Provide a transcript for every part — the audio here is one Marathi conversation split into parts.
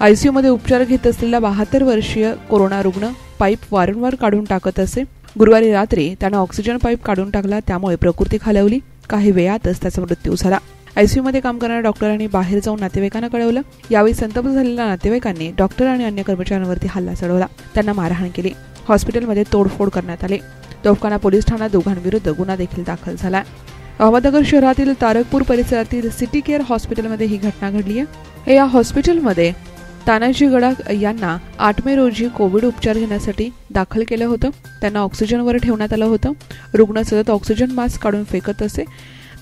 आयसीयूमध्ये उपचार घेत असलेला बहात्तर वर्षीय कोरोना रुग्ण पाईप वारंवार काढून टाकत असे. गुरुवारी रात्री त्यानं ऑक्सिजन पाईप काढून टाकला त्यामुळे प्रकृती खालवली. काही वेळातच त्याचा मृत्यू झाला. आयसीयूमध्ये काम करणाऱ्या डॉक्टरांनी बाहेर जाऊन नातेवाईकांना कळवलं. यावेळी संतप्त झालेल्या नातेवाईकांनी डॉक्टर आणि अन्य कर्मचाऱ्यांवरती हल्ला चढवला. त्यांना मारहाण केली. हॉस्पिटलमध्ये तोडफोड करण्यात आली. तोफखाना पोलीस ठाण्यात दोघांविरुद्ध गुन्हा देखील दाखल झाला. अहमदनगर शहरातील तारकपूर परिसरातील सिटी केअर हॉस्पिटलमध्ये ही घटना घडली आहे या हॉस्पिटलमध्ये तानाजी गडाख यांना आठ मे रोजी कोविड उपचार घेण्यासाठी दाखल केलं होतं. त्यांना ऑक्सिजनवर ठेवण्यात आलं होतं. रुग्ण सतत ऑक्सिजन मास्क काढून फेकत असे.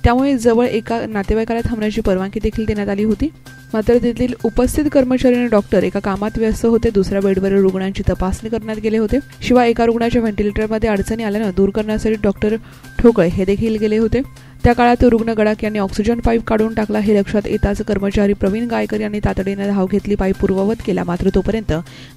त्यामुळे जवळ एका नातेवाईकाला थांबण्याची परवानगी देखील देण्यात आली होती. मात्र तेथील उपस्थित कर्मचारी आणि डॉक्टर एका कामात व्यस्त होते. दुसऱ्या बेडवरील रुग्णांची तपासणी करण्यात गेले होते. शिवाय एका रुग्णाच्या व्हेंटिलेटरमध्ये अडचणी आल्यानं दूर करण्यासाठी डॉक्टर ठोकळे हे देखील गेले होते. त्या काळात रुग्ण गडाख यांनी ऑक्सिजन पाईप काढून टाकला हे लक्षात येताच कर्मचारी प्रवीण गायकर यांनी तातडीने धाव घेतली पाईप पूर्ववत केला मात्र तोपर्यंत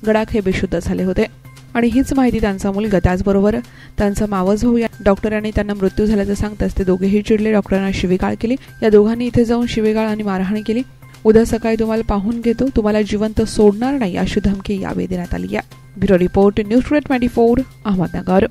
गडाख हे बेशुद्ध झाले होते. आणि हीच माहिती त्यांचा मुलगा त्याचबरोबर त्यांचा मावस भाऊ या डॉक्टरांनी त्यांना मृत्यू झाल्याचं सांगताच ते दोघेही चिडले. डॉक्टरांना शिवीगाळ केली. या दोघांनी इथे जाऊन शिवीगाळ आणि मारहाण केली. उद्या सकाळी तुम्हाला पाहून घेतो. तुम्हाला जिवंत सोडणार नाही अशी धमकी यावेळी देण्यात आली आहे. Bureau report news twenty four Ahmednagar.